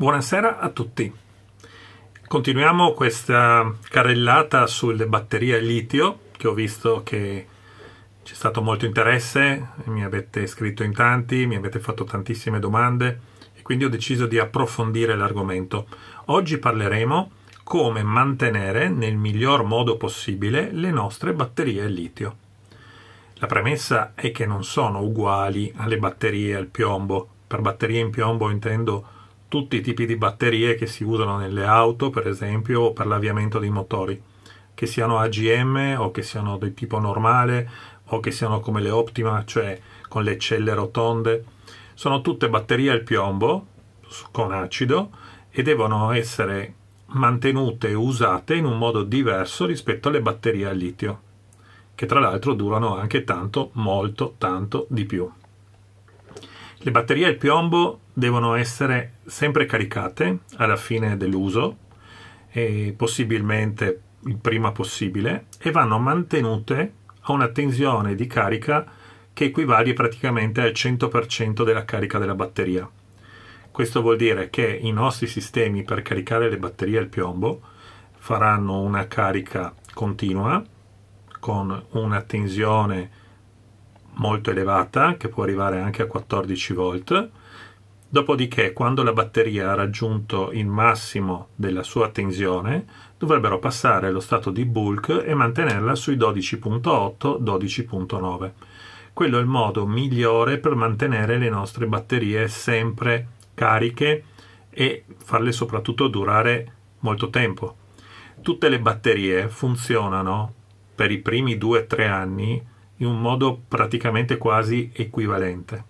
Buonasera a tutti. Continuiamo questa carrellata sulle batterie a litio, che ho visto che c'è stato molto interesse, mi avete scritto in tanti, mi avete fatto tantissime domande e quindi ho deciso di approfondire l'argomento. Oggi parleremo come mantenere nel miglior modo possibile le nostre batterie a litio. La premessa è che non sono uguali alle batterie al piombo. Per batterie in piombo intendo tutti i tipi di batterie che si usano nelle auto, per esempio, o per l'avviamento dei motori, che siano AGM o che siano del tipo normale o che siano come le Optima, cioè con le celle rotonde. Sono tutte batterie al piombo con acido e devono essere mantenute e usate in un modo diverso rispetto alle batterie al litio che tra l'altro durano anche tanto, molto, tanto di più. Le batterie al piombo devono essere sempre caricate alla fine dell'uso, possibilmente il prima possibile, e vanno mantenute a una tensione di carica che equivale praticamente al 100% della carica della batteria. Questo vuol dire che i nostri sistemi per caricare le batterie al piombo faranno una carica continua con una tensione molto elevata che può arrivare anche a 14 volt dopodiché quando la batteria ha raggiunto il massimo della sua tensione dovrebbero passare allo stato di bulk e mantenerla sui 12.8-12.9 quello è il modo migliore per mantenere le nostre batterie sempre cariche e farle soprattutto durare molto tempo tutte le batterie funzionano per i primi due o tre anni in un modo praticamente quasi equivalente.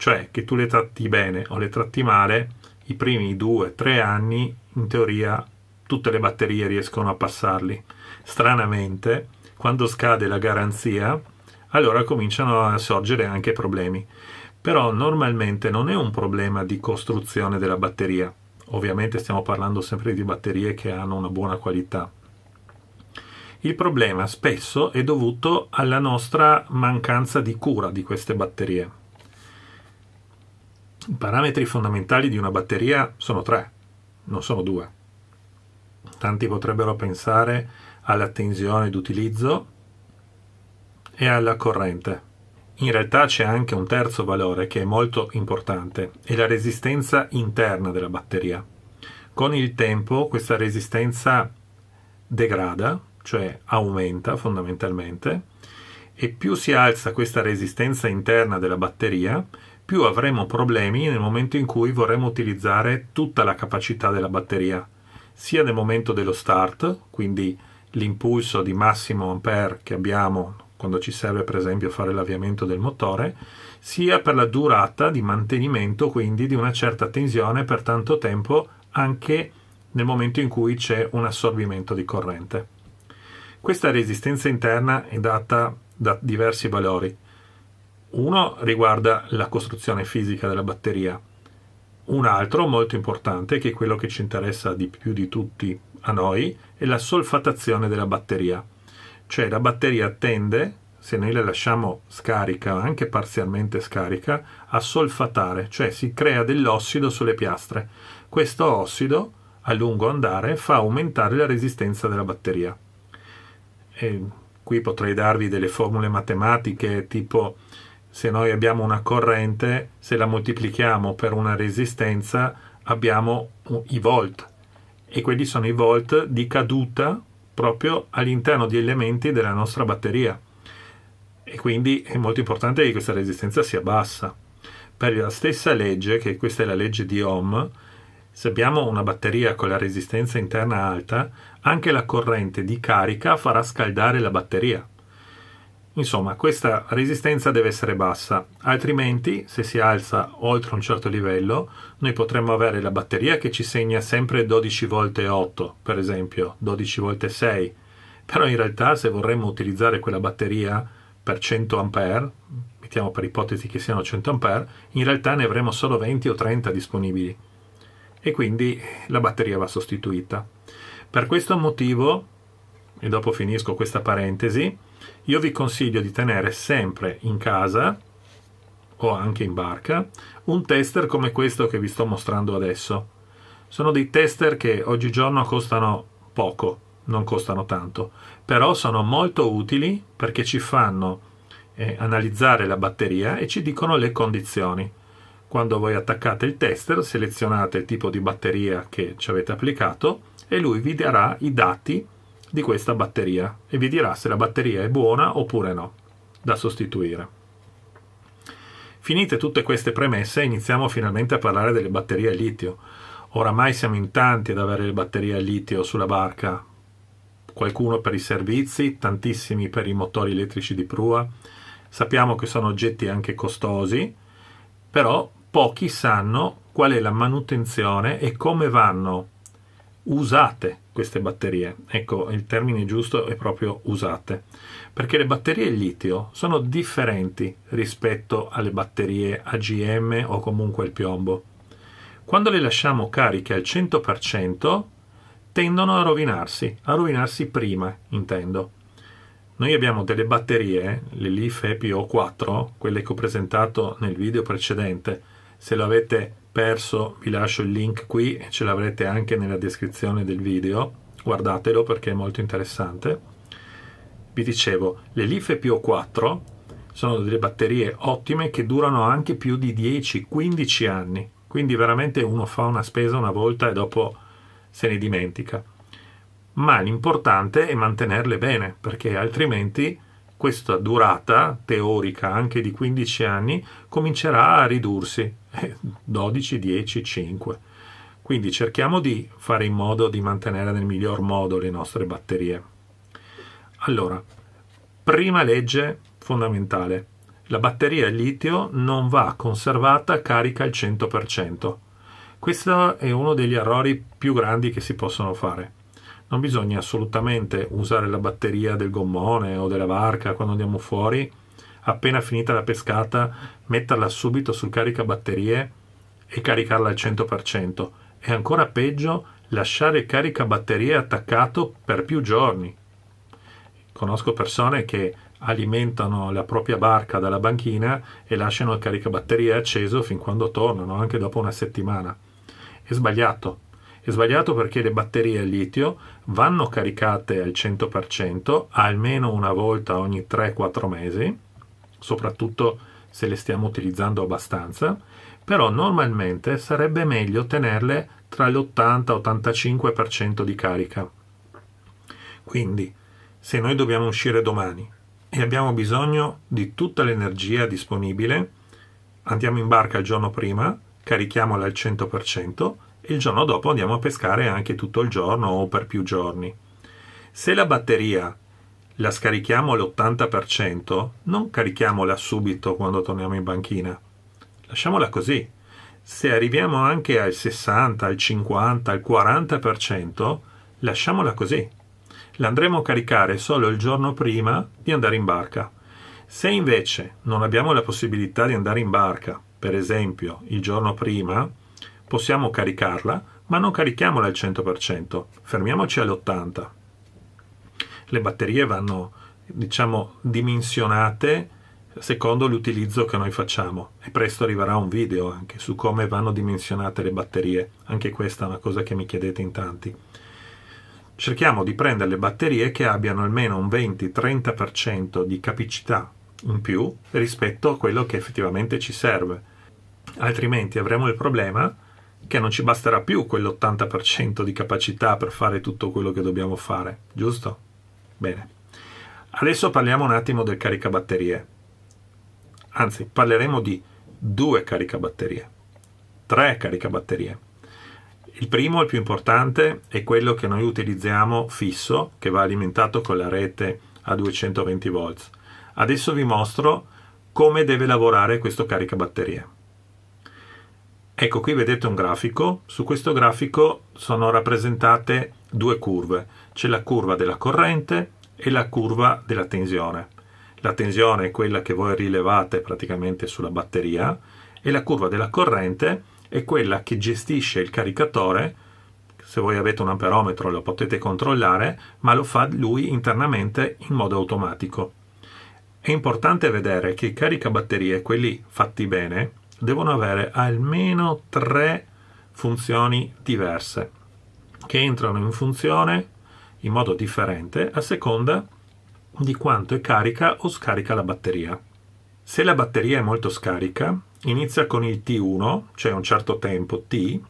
Cioè che tu le tratti bene o le tratti male, i primi due tre anni in teoria tutte le batterie riescono a passarli. Stranamente, quando scade la garanzia, allora cominciano a sorgere anche problemi. Però normalmente non è un problema di costruzione della batteria. Ovviamente stiamo parlando sempre di batterie che hanno una buona qualità il problema spesso è dovuto alla nostra mancanza di cura di queste batterie. I parametri fondamentali di una batteria sono tre, non sono due. Tanti potrebbero pensare alla tensione d'utilizzo e alla corrente. In realtà c'è anche un terzo valore che è molto importante, è la resistenza interna della batteria. Con il tempo questa resistenza degrada cioè aumenta fondamentalmente, e più si alza questa resistenza interna della batteria, più avremo problemi nel momento in cui vorremmo utilizzare tutta la capacità della batteria, sia nel momento dello start, quindi l'impulso di massimo ampere che abbiamo quando ci serve per esempio fare l'avviamento del motore, sia per la durata di mantenimento quindi di una certa tensione per tanto tempo anche nel momento in cui c'è un assorbimento di corrente. Questa resistenza interna è data da diversi valori. Uno riguarda la costruzione fisica della batteria. Un altro, molto importante, che è quello che ci interessa di più di tutti a noi, è la solfatazione della batteria. Cioè la batteria tende, se noi la lasciamo scarica, anche parzialmente scarica, a solfatare, cioè si crea dell'ossido sulle piastre. Questo ossido, a lungo andare, fa aumentare la resistenza della batteria e qui potrei darvi delle formule matematiche tipo se noi abbiamo una corrente, se la moltiplichiamo per una resistenza abbiamo i volt e quelli sono i volt di caduta proprio all'interno di elementi della nostra batteria e quindi è molto importante che questa resistenza sia bassa. Per la stessa legge, che questa è la legge di Ohm, se abbiamo una batteria con la resistenza interna alta, anche la corrente di carica farà scaldare la batteria. Insomma, questa resistenza deve essere bassa, altrimenti se si alza oltre un certo livello, noi potremmo avere la batteria che ci segna sempre 12 volte 8, per esempio 12 volte 6, però in realtà se vorremmo utilizzare quella batteria per 100 A, mettiamo per ipotesi che siano 100 A, in realtà ne avremo solo 20 o 30 disponibili e quindi la batteria va sostituita. Per questo motivo, e dopo finisco questa parentesi, io vi consiglio di tenere sempre in casa o anche in barca un tester come questo che vi sto mostrando adesso. Sono dei tester che oggigiorno costano poco, non costano tanto, però sono molto utili perché ci fanno eh, analizzare la batteria e ci dicono le condizioni. Quando voi attaccate il tester, selezionate il tipo di batteria che ci avete applicato e lui vi darà i dati di questa batteria e vi dirà se la batteria è buona oppure no, da sostituire. Finite tutte queste premesse, iniziamo finalmente a parlare delle batterie a litio. Oramai siamo in tanti ad avere le batterie a litio sulla barca, qualcuno per i servizi, tantissimi per i motori elettrici di prua. Sappiamo che sono oggetti anche costosi, però pochi sanno qual è la manutenzione e come vanno usate queste batterie. Ecco, il termine giusto è proprio usate, perché le batterie litio sono differenti rispetto alle batterie AGM o comunque il piombo. Quando le lasciamo cariche al 100%, tendono a rovinarsi, a rovinarsi prima, intendo. Noi abbiamo delle batterie, le Leaf EPO 4, quelle che ho presentato nel video precedente. Se lo avete perso vi lascio il link qui ce l'avrete anche nella descrizione del video guardatelo perché è molto interessante. Vi dicevo le Leaf PO4 sono delle batterie ottime che durano anche più di 10-15 anni quindi veramente uno fa una spesa una volta e dopo se ne dimentica. Ma l'importante è mantenerle bene perché altrimenti questa durata teorica anche di 15 anni comincerà a ridursi 12, 10, 5. Quindi cerchiamo di fare in modo di mantenere nel miglior modo le nostre batterie. Allora, prima legge fondamentale. La batteria al litio non va conservata carica al 100%. Questo è uno degli errori più grandi che si possono fare. Non bisogna assolutamente usare la batteria del gommone o della barca quando andiamo fuori appena finita la pescata, metterla subito sul caricabatterie e caricarla al 100%. E ancora peggio, lasciare il caricabatterie attaccato per più giorni. Conosco persone che alimentano la propria barca dalla banchina e lasciano il caricabatterie acceso fin quando tornano, anche dopo una settimana. È sbagliato. È sbagliato perché le batterie a litio vanno caricate al 100% almeno una volta ogni 3-4 mesi soprattutto se le stiamo utilizzando abbastanza, però normalmente sarebbe meglio tenerle tra l'80 85% di carica. Quindi, se noi dobbiamo uscire domani e abbiamo bisogno di tutta l'energia disponibile, andiamo in barca il giorno prima, carichiamola al 100% e il giorno dopo andiamo a pescare anche tutto il giorno o per più giorni. Se la batteria la scarichiamo all'80%, non carichiamola subito quando torniamo in banchina. Lasciamola così. Se arriviamo anche al 60, al 50, al 40%, lasciamola così. L'andremo a caricare solo il giorno prima di andare in barca. Se invece non abbiamo la possibilità di andare in barca, per esempio il giorno prima, possiamo caricarla, ma non carichiamola al 100%, fermiamoci all'80% le batterie vanno, diciamo, dimensionate secondo l'utilizzo che noi facciamo e presto arriverà un video anche su come vanno dimensionate le batterie, anche questa è una cosa che mi chiedete in tanti. Cerchiamo di prendere le batterie che abbiano almeno un 20-30% di capacità in più rispetto a quello che effettivamente ci serve, altrimenti avremo il problema che non ci basterà più quell'80% di capacità per fare tutto quello che dobbiamo fare, giusto? Bene. Adesso parliamo un attimo del caricabatterie. Anzi, parleremo di due caricabatterie. Tre caricabatterie. Il primo, il più importante, è quello che noi utilizziamo fisso, che va alimentato con la rete a 220 volts. Adesso vi mostro come deve lavorare questo caricabatterie. Ecco qui vedete un grafico, su questo grafico sono rappresentate due curve, c'è la curva della corrente e la curva della tensione. La tensione è quella che voi rilevate praticamente sulla batteria e la curva della corrente è quella che gestisce il caricatore. Se voi avete un amperometro lo potete controllare, ma lo fa lui internamente in modo automatico. È importante vedere che i caricabatterie, quelli fatti bene, devono avere almeno tre funzioni diverse che entrano in funzione in modo differente a seconda di quanto è carica o scarica la batteria. Se la batteria è molto scarica, inizia con il T1, cioè un certo tempo T,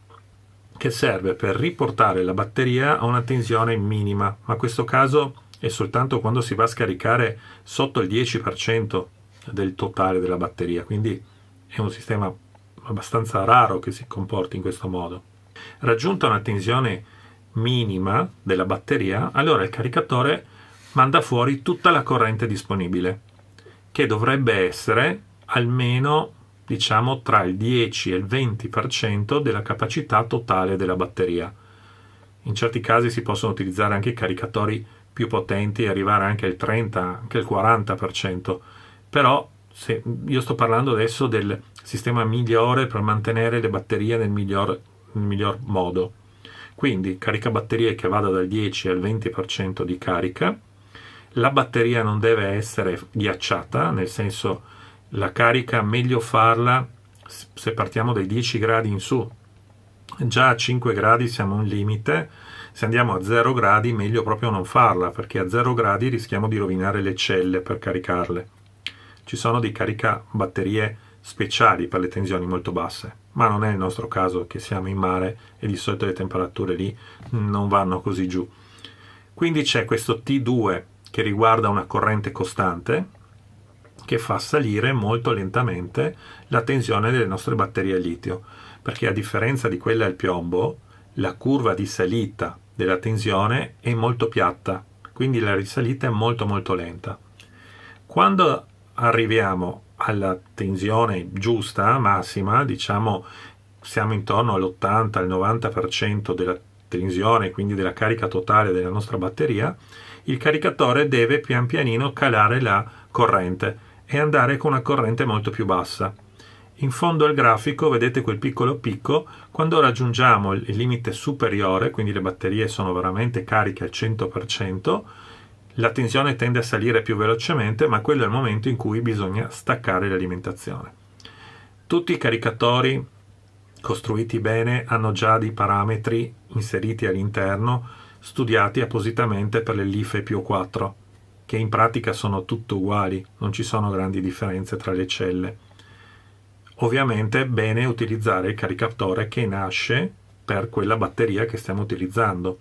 che serve per riportare la batteria a una tensione minima, ma questo caso è soltanto quando si va a scaricare sotto il 10% del totale della batteria, quindi è un sistema abbastanza raro che si comporti in questo modo. Raggiunta una tensione minima della batteria, allora il caricatore manda fuori tutta la corrente disponibile, che dovrebbe essere almeno diciamo tra il 10 e il 20% della capacità totale della batteria. In certi casi si possono utilizzare anche caricatori più potenti e arrivare anche al 30, anche al 40%, però se, io sto parlando adesso del sistema migliore per mantenere le batterie nel miglior, nel miglior modo. Quindi caricabatterie che vada dal 10 al 20% di carica, la batteria non deve essere ghiacciata, nel senso la carica meglio farla se partiamo dai 10 gradi in su. Già a 5 gradi siamo un limite, se andiamo a 0 gradi meglio proprio non farla perché a 0 gradi rischiamo di rovinare le celle per caricarle. Ci sono dei caricabatterie speciali per le tensioni molto basse, ma non è il nostro caso che siamo in mare e di solito le temperature lì non vanno così giù. Quindi c'è questo T2 che riguarda una corrente costante, che fa salire molto lentamente la tensione delle nostre batterie a litio, perché a differenza di quella al piombo, la curva di salita della tensione è molto piatta, quindi la risalita è molto molto lenta. Quando arriviamo alla tensione giusta, massima, diciamo siamo intorno all'80 al 90% della tensione, quindi della carica totale della nostra batteria, il caricatore deve pian pianino calare la corrente e andare con una corrente molto più bassa. In fondo al grafico vedete quel piccolo picco, quando raggiungiamo il limite superiore, quindi le batterie sono veramente cariche al 100%, la tensione tende a salire più velocemente, ma quello è il momento in cui bisogna staccare l'alimentazione. Tutti i caricatori costruiti bene hanno già dei parametri inseriti all'interno, studiati appositamente per le LIFE più 4 che in pratica sono tutte uguali, non ci sono grandi differenze tra le celle. Ovviamente è bene utilizzare il caricatore che nasce per quella batteria che stiamo utilizzando.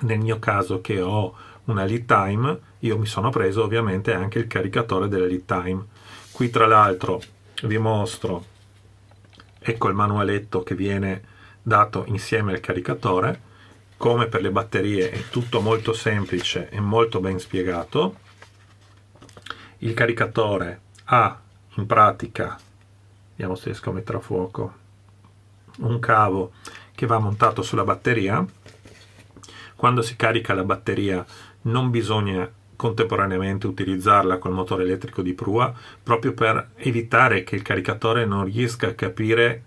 Nel mio caso che ho una lead time, io mi sono preso ovviamente anche il caricatore della lead time. Qui tra l'altro vi mostro, ecco il manualetto che viene dato insieme al caricatore, come per le batterie è tutto molto semplice e molto ben spiegato. Il caricatore ha in pratica, vediamo se riesco a mettere a fuoco, un cavo che va montato sulla batteria. Quando si carica la batteria non bisogna contemporaneamente utilizzarla col motore elettrico di prua proprio per evitare che il caricatore non riesca a capire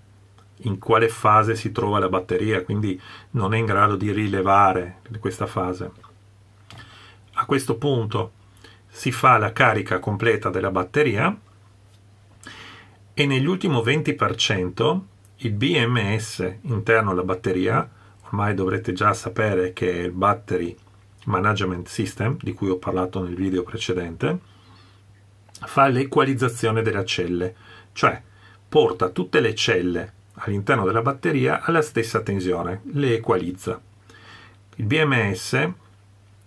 in quale fase si trova la batteria, quindi non è in grado di rilevare questa fase. A questo punto si fa la carica completa della batteria e nell'ultimo 20% il BMS interno alla batteria, ormai dovrete già sapere che è il Battery Management System di cui ho parlato nel video precedente, fa l'equalizzazione delle celle, cioè porta tutte le celle all'interno della batteria alla stessa tensione, le equalizza. Il BMS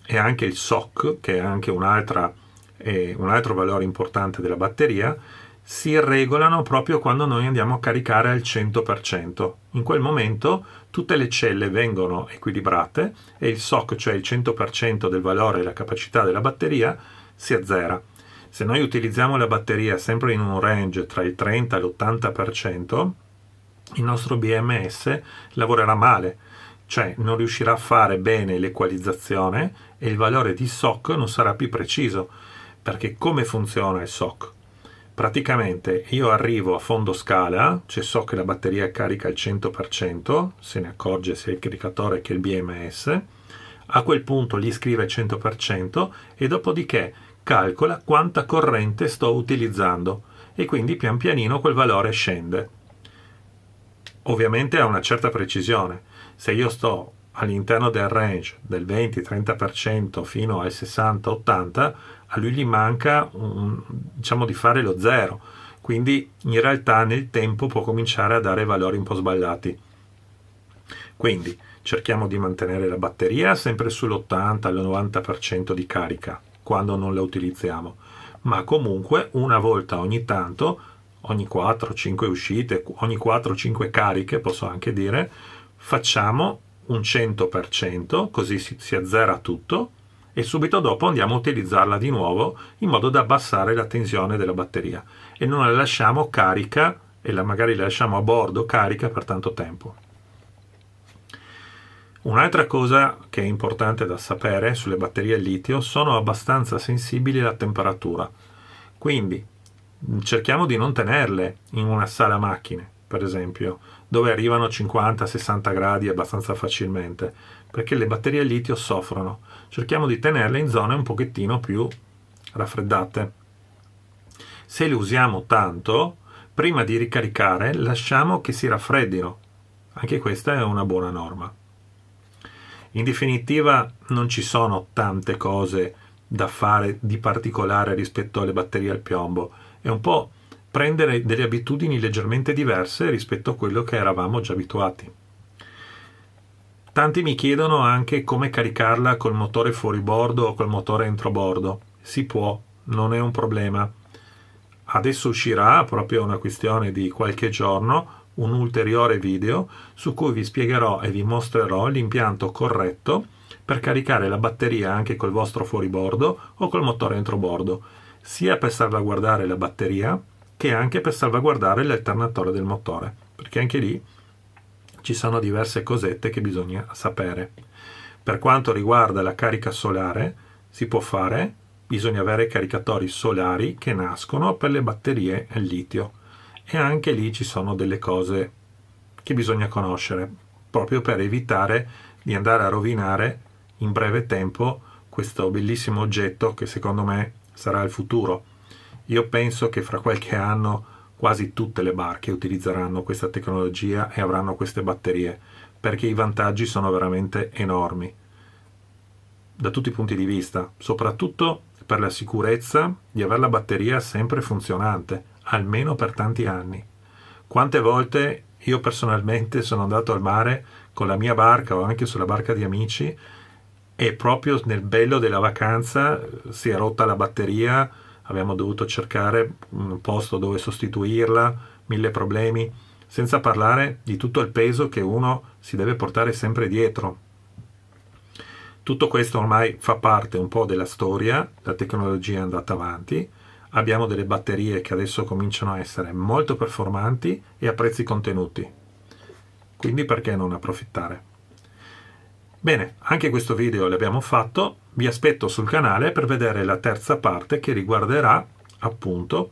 e anche il SOC, che è anche un'altra, eh, un altro valore importante della batteria, si regolano proprio quando noi andiamo a caricare al 100%. In quel momento tutte le celle vengono equilibrate e il SOC, cioè il 100% del valore e la capacità della batteria, si azzera. Se noi utilizziamo la batteria sempre in un range tra il 30 e l'80%, il nostro BMS lavorerà male, cioè non riuscirà a fare bene l'equalizzazione e il valore di SOC non sarà più preciso, perché come funziona il SOC? Praticamente io arrivo a fondo scala, cioè so che la batteria carica il 100%, se ne accorge sia il caricatore che il BMS, a quel punto gli scrive 100% e dopodiché calcola quanta corrente sto utilizzando e quindi pian pianino quel valore scende ovviamente a una certa precisione. Se io sto all'interno del range del 20-30% fino al 60-80%, a lui gli manca un, diciamo di fare lo zero. Quindi in realtà nel tempo può cominciare a dare valori un po' sbagliati. Quindi cerchiamo di mantenere la batteria sempre sull'80-90% di carica quando non la utilizziamo, ma comunque una volta ogni tanto, ogni 4-5 uscite, ogni 4-5 cariche posso anche dire, facciamo un 100%, così si, si azzera tutto e subito dopo andiamo a utilizzarla di nuovo in modo da abbassare la tensione della batteria. E non la lasciamo carica e la magari la lasciamo a bordo carica per tanto tempo. Un'altra cosa che è importante da sapere sulle batterie al litio sono abbastanza sensibili alla temperatura, quindi cerchiamo di non tenerle in una sala macchine, per esempio, dove arrivano 50-60 gradi abbastanza facilmente, perché le batterie al litio soffrono. Cerchiamo di tenerle in zone un pochettino più raffreddate. Se le usiamo tanto, prima di ricaricare lasciamo che si raffreddino. Anche questa è una buona norma. In definitiva non ci sono tante cose da fare di particolare rispetto alle batterie al piombo. È un po' prendere delle abitudini leggermente diverse rispetto a quello che eravamo già abituati. Tanti mi chiedono anche come caricarla col motore fuori bordo o col motore entro bordo. Si può, non è un problema. Adesso uscirà, proprio una questione di qualche giorno, un ulteriore video su cui vi spiegherò e vi mostrerò l'impianto corretto per caricare la batteria anche col vostro fuoribordo o col motore entrobordo, sia per salvaguardare la batteria che anche per salvaguardare l'alternatore del motore, perché anche lì ci sono diverse cosette che bisogna sapere. Per quanto riguarda la carica solare, si può fare, bisogna avere caricatori solari che nascono per le batterie al litio e anche lì ci sono delle cose che bisogna conoscere proprio per evitare di andare a rovinare in breve tempo questo bellissimo oggetto che secondo me sarà il futuro. Io penso che fra qualche anno quasi tutte le barche utilizzeranno questa tecnologia e avranno queste batterie perché i vantaggi sono veramente enormi da tutti i punti di vista, soprattutto per la sicurezza di avere la batteria sempre funzionante almeno per tanti anni. Quante volte io personalmente sono andato al mare con la mia barca o anche sulla barca di amici e proprio nel bello della vacanza si è rotta la batteria, abbiamo dovuto cercare un posto dove sostituirla, mille problemi, senza parlare di tutto il peso che uno si deve portare sempre dietro. Tutto questo ormai fa parte un po' della storia, la tecnologia è andata avanti, abbiamo delle batterie che adesso cominciano a essere molto performanti e a prezzi contenuti. Quindi perché non approfittare? Bene, anche questo video l'abbiamo fatto, vi aspetto sul canale per vedere la terza parte che riguarderà appunto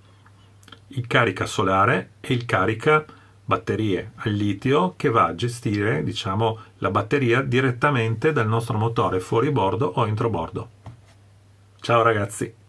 il carica solare e il carica batterie al litio che va a gestire diciamo la batteria direttamente dal nostro motore fuori bordo o entro bordo. Ciao ragazzi!